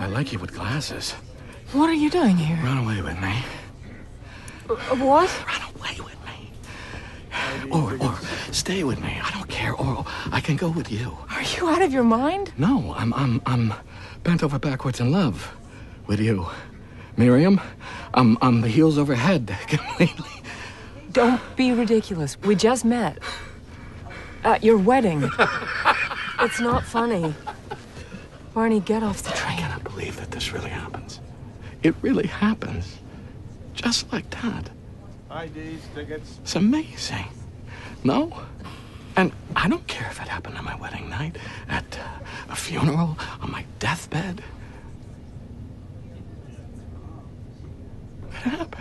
I like you with glasses. What are you doing here? Run away with me. Uh, what? Run away with me. Or, or stay with me. I don't care. Or I can go with you. Are you out of your mind? No, I'm, I'm, I'm bent over backwards in love with you, Miriam. I'm, I'm the heels over head completely. Don't be ridiculous. We just met. At your wedding. it's not funny. Barney, get off the train. I cannot believe that this really happens. It really happens. Just like that. IDs, tickets. It's amazing. No? And I don't care if it happened on my wedding night, at uh, a funeral, on my deathbed. It happened.